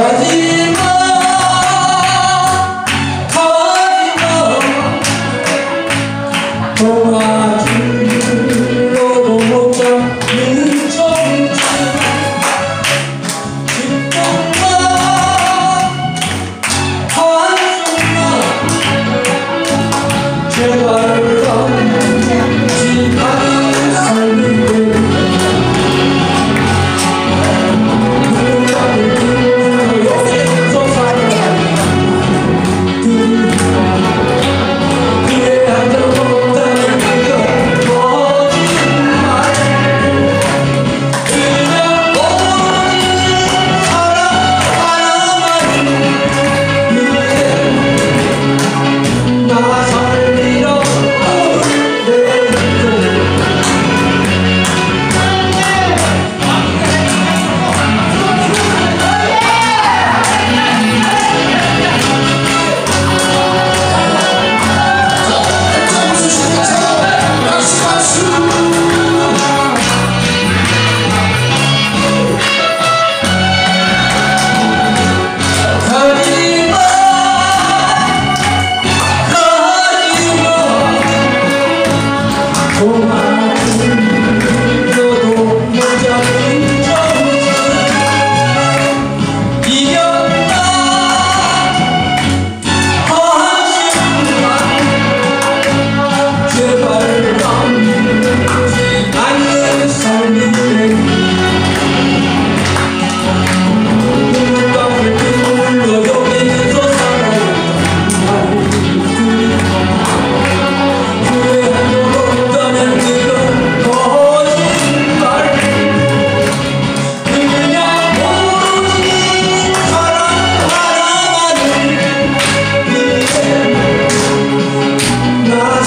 Fatima